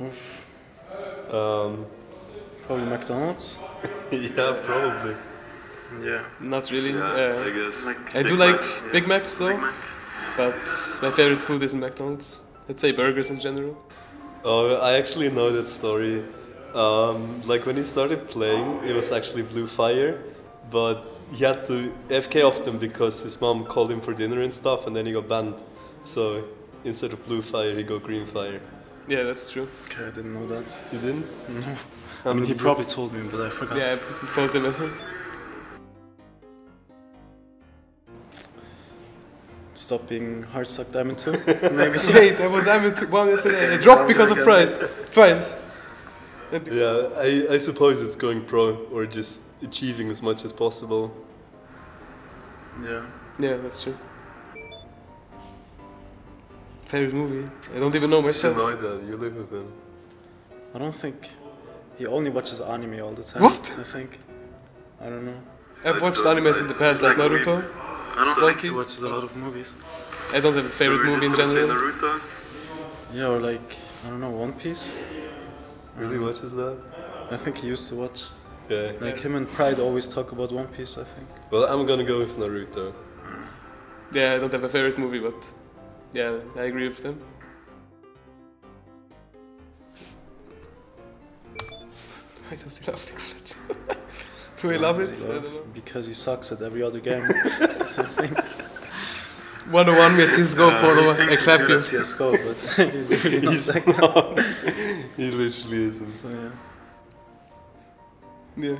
Oof. Um, Probably McDonald's. yeah, probably. Yeah. Not really. Yeah, uh, I guess. Like I Big do Mac, like yeah. Big Macs though, Big Mac. but my favorite food is McDonald's. I'd say burgers in general. Oh, I actually know that story. Um, like when he started playing, it was actually Blue Fire, but he had to FK off them because his mom called him for dinner and stuff, and then he got banned. So instead of Blue Fire, he got Green Fire. Yeah, that's true. Okay, I didn't know that. You didn't? No. I I mean, he you- probably told me, but I forgot. Yeah, I told him. I think. Stop being hardstuck diamond two. Maybe. hey, that was Diamond took one yesterday. It dropped because of pride. Price. Yeah, I, I suppose it's going pro or just achieving as much as possible. yeah. Yeah, that's true. Favorite movie? I don't even know You myself. know that, you live with him. I don't think he only watches anime all the time. What? I think. I don't know. I've watched animes in the past, like Naruto. I don't think he watches a lot of movies. I don't have a favorite movie in general. Naruto? Yeah, or like I don't know, One Piece. Really um, watches that? I think he used to watch. Yeah. Like him and Pride always talk about One Piece. I think. Well, I'm gonna go with Naruto. Yeah, I don't have a favorite movie, but yeah, I agree with them. Why does he love League of Legends? Do we love it? Does he I love? don't know. Because he sucks at every other game. I think. 101 med CSGO for the except you. CS:GO, but he's really not He's that good. not. he literally isn't. So yeah. Yeah.